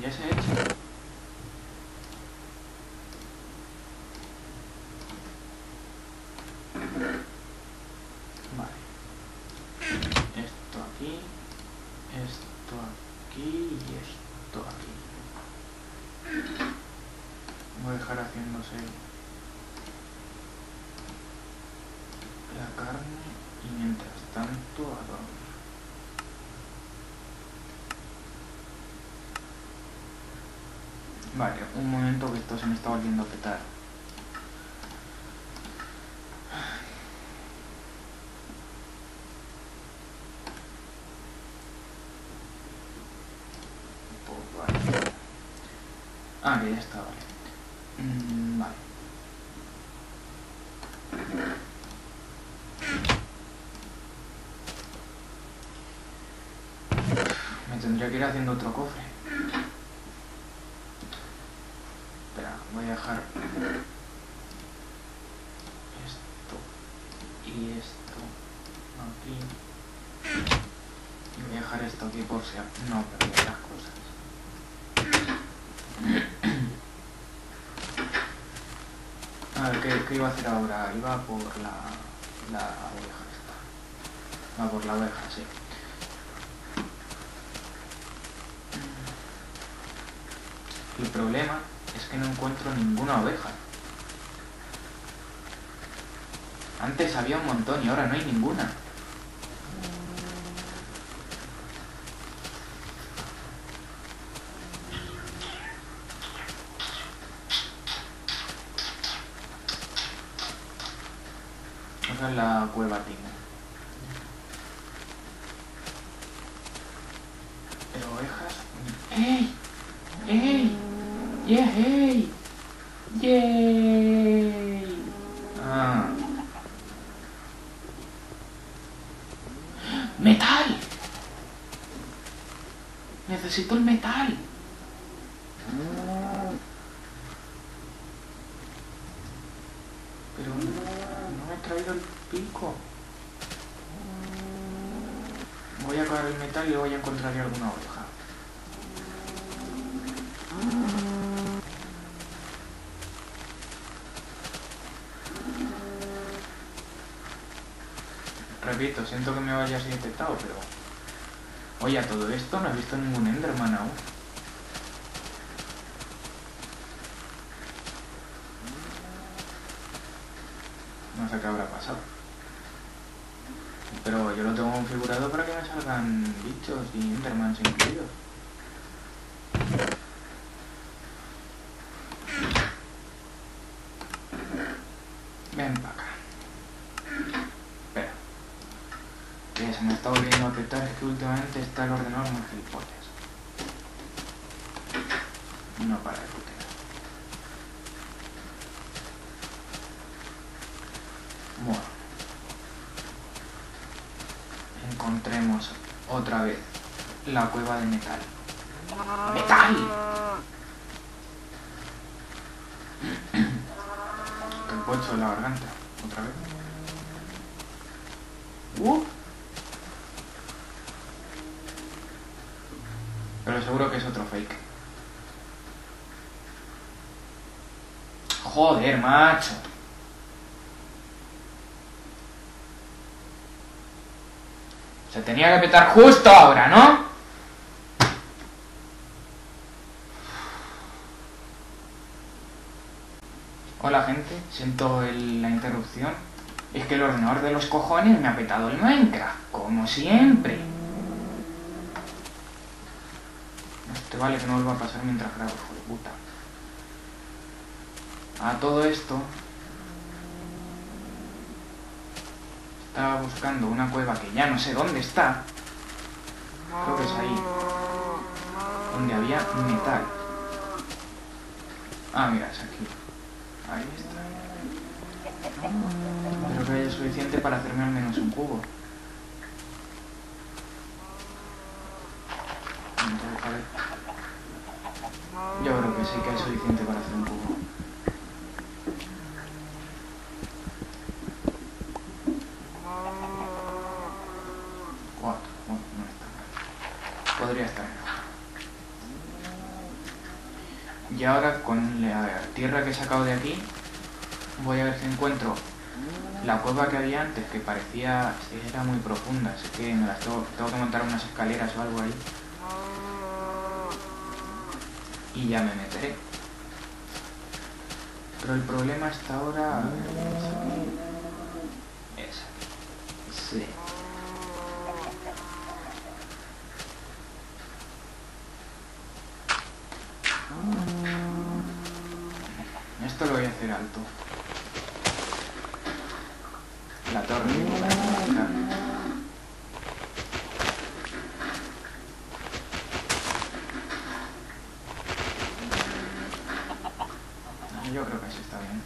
Ya se ha hecho. Vale. Esto aquí, esto aquí y esto aquí. Voy a dejar haciéndose la carne y mientras tanto a dormir. Vale, un momento que esto se me está volviendo a petar. Ah, que ya está, vale. Mm, vale. Me tendría que ir haciendo otro cofre. Espera, voy a dejar esto y esto aquí. Y voy a dejar esto aquí por si no perder las cosas. A ver, ¿qué, qué iba a hacer ahora? Iba por la, la oveja esta. Va por la oveja, sí. El problema que no encuentro ninguna oveja. Antes había un montón y ahora no hay ninguna. Esa es la cueva Tina. Pero ovejas... ¡Ey! ¡Ey! ¡Yeah! ¡Hey! ¡Yay! Ah. ¡Metal! Necesito el metal. Pero no, no me he traído el pico. Voy a acabar el metal y luego ya encontraré alguna oveja. Siento que me vaya así infectado, pero... Oye, a todo esto no he visto ningún Enderman aún. No sé qué habrá pasado. Pero yo lo tengo configurado para que me salgan bichos y Endermans incluidos. Ven Que se me está volviendo a petar, es que últimamente está el ordenador muy gilipollas. No para de putear. Bueno. Encontremos otra vez la cueva de metal. ¡Metal! El pocho de la garganta. Otra vez. ¡Uh! Pero seguro que es otro fake. Joder, macho. Se tenía que petar justo ahora, ¿no? Hola gente, siento la interrupción. Es que el ordenador de los cojones me ha petado el Minecraft, como siempre. Este vale que no vuelva a pasar mientras grabo, hijo de puta. A todo esto... Estaba buscando una cueva que ya no sé dónde está. Creo que es ahí. Donde había metal. Ah, mira, es aquí. Ahí está. Creo que es suficiente para hacerme al menos un cubo. Yo creo que sí que es suficiente para hacer un cubo. Podría estar. Y ahora con la tierra que he sacado de aquí, voy a ver si encuentro la cueva que había antes, que parecía era muy profunda, así que me las tengo, que montar unas escaleras o algo ahí. Y ya me meteré. Pero el problema hasta ahora aquí. Sí. Esto lo voy a hacer alto. La torre. Yo creo que así está bien.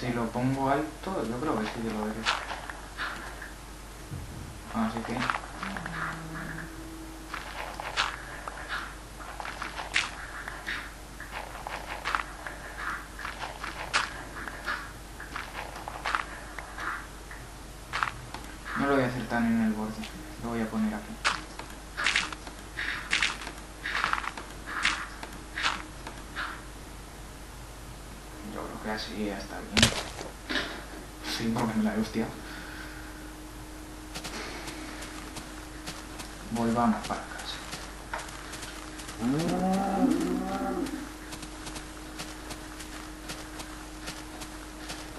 Si lo pongo alto, yo creo que sí que lo veré. Así que... No lo voy a hacer tan en el borde, lo voy a poner aquí. Yo creo que así ya está bien. Sí, porque me la he hostiado. Volvamos para casa.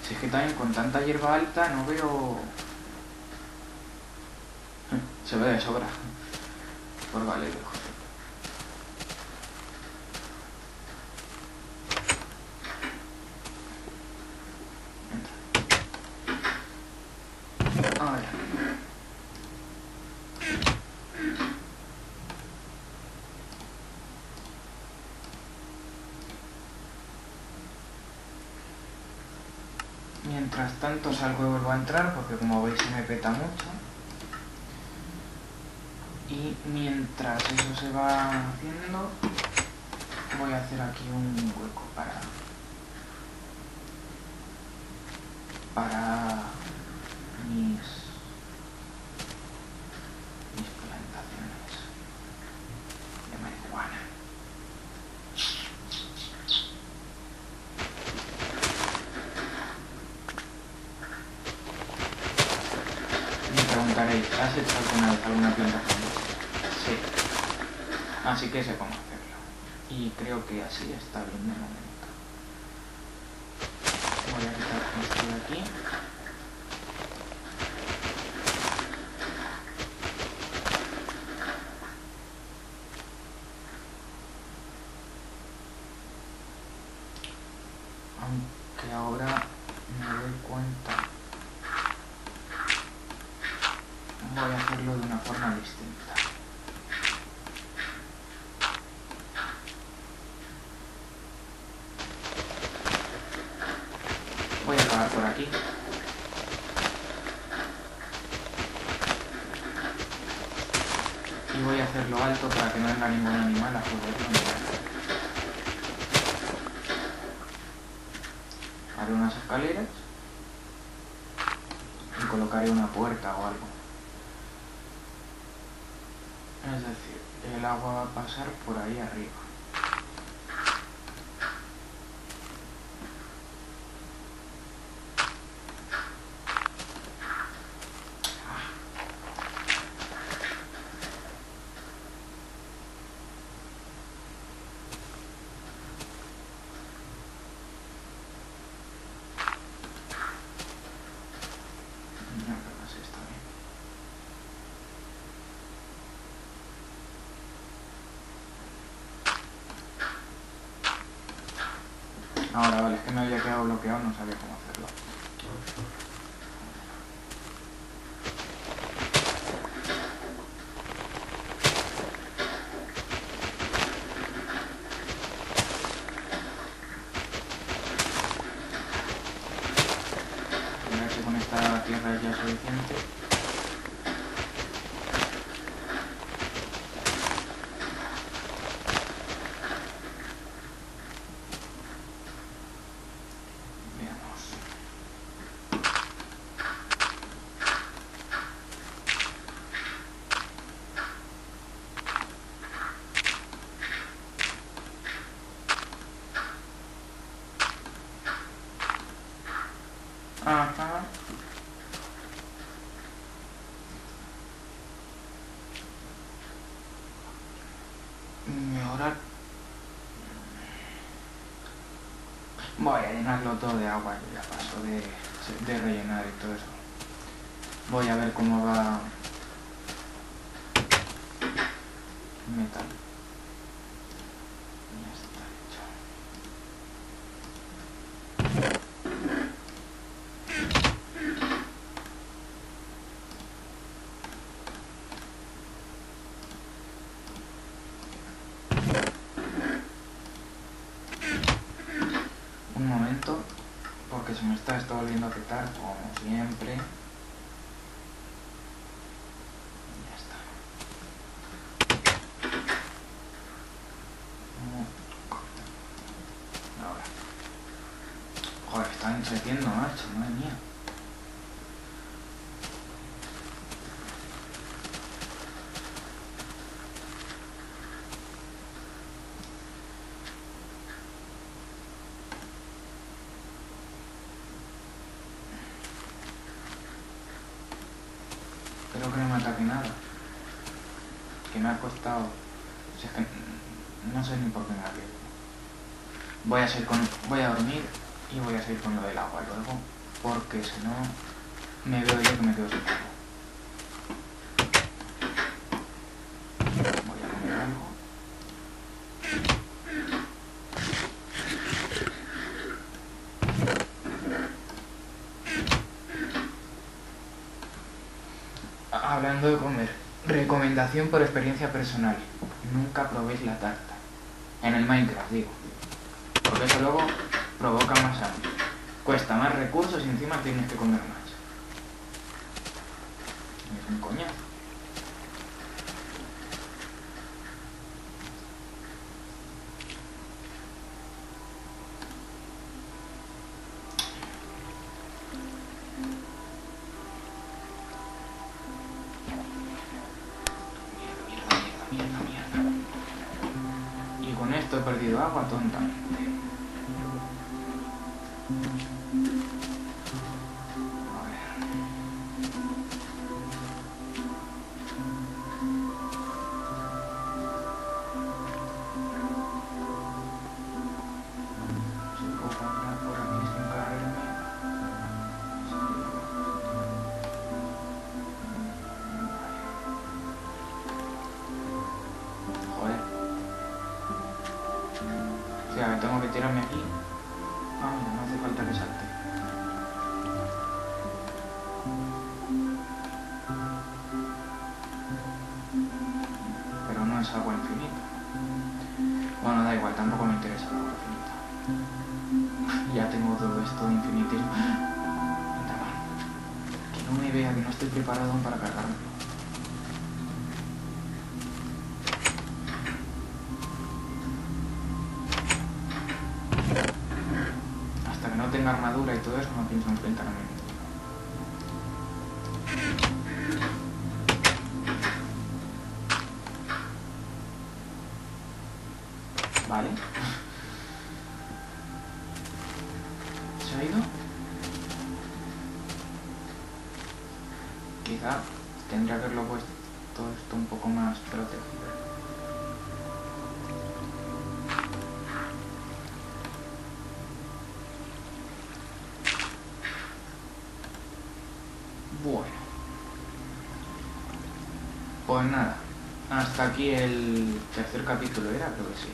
Si es que también con tanta hierba alta no veo... Se ve de sobra. Por vale lejos. Entra. Ahora. Tanto salgo y vuelvo a entrar porque como veis se me peta mucho. Y mientras eso se va haciendo, voy a hacer aquí un hueco para para mis mis plantaciones de marihuana. Me preguntaréis, ¿has hecho alguna vez alguna plantación? Sí. Así que cómo hacerlo. Y creo que así está bien de momento. Voy a quitar esto de aquí. Aunque ahora me doy cuenta voy a hacerlo de una forma distinta. Voy a acabar por aquí. Y voy a hacerlo alto para que no venga ningún animal a joderlo. Haré unas escaleras y colocaré una puerta o algo. Es decir, el agua va a pasar por ahí arriba. Yo creo que así está bien. Ahora, vale, es que me había quedado bloqueado, no sabía cómo hacerlo. A ver si con esta tierra es ya suficiente. Voy a llenarlo todo de agua, ya paso de, de rellenar y todo eso. Voy a ver cómo va metal. Ya está hecho. Un momento, porque se me está esto volviendo a quitar, como siempre. Ya está. Ahora. Joder, está entretiendo, macho, madre mía. Espero que no me ataque nada. Que me ha costado. Si es que no sé ni por qué me arriesgo. Voy a seguir con. voy a dormir y voy a seguir con lo del agua luego. Porque si no me veo yo que me quedo sin agua. Voy a comer algo. Hablando de comer, recomendación por experiencia personal. Nunca probéis la tarta. En el Minecraft, digo. Porque eso luego provoca más hambre. Cuesta más recursos y encima tienes que comer más. Tengo que tirarme aquí. Quizá tendría que haberlo puesto todo esto un poco más protegido. Bueno. Pues nada. Hasta aquí el tercer capítulo, ¿era? Creo que sí.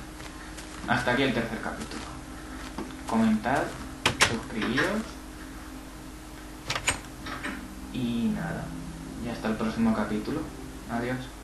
Hasta aquí el tercer capítulo. Comentad, suscribiros. Y nada. Y hasta el próximo capítulo. Adiós.